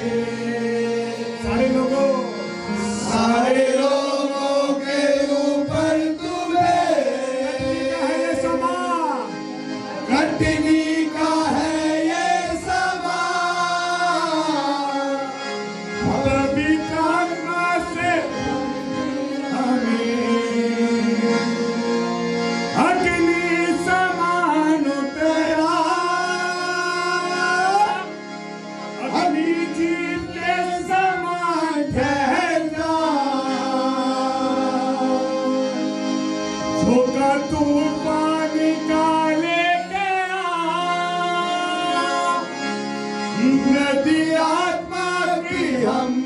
to नदी आत्मा की हम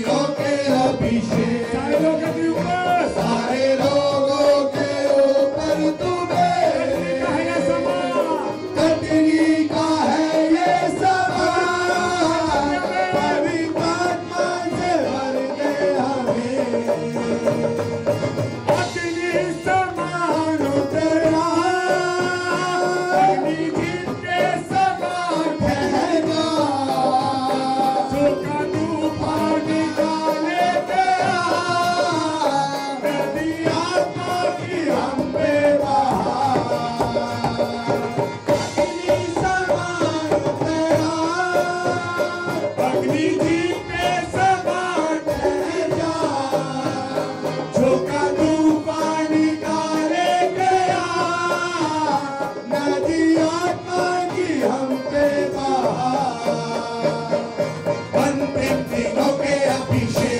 अंतिम दिनों के अभिषेक सारे लोग DJ.